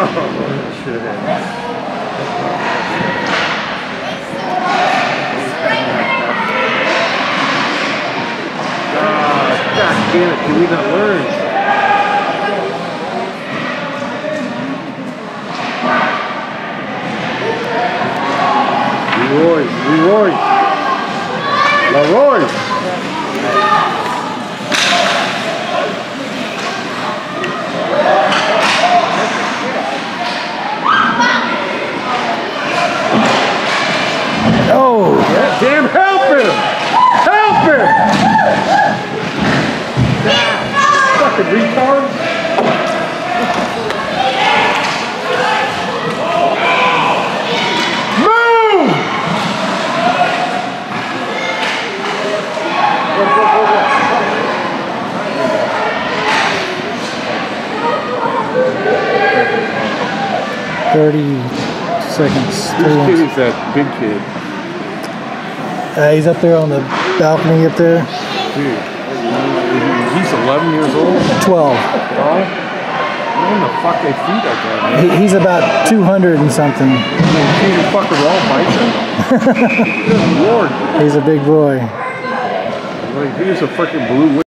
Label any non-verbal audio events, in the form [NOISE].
Oh, shit. Oh, God damn it, can we not learn? Leroy, Leroy, Leroy. Oh, God damn, help him! Help him! Fucking retard. Move! thirty seconds. This kid is that big kid. Uh, he's up there on the balcony up there. Dude, he's 11 years old. 12. Huh? When the fuck they feed that guy, man? He, he's about 200 and something. They feed him fucking raw bison? [LAUGHS] Good lord. He's a big boy. Like, he's a freaking blue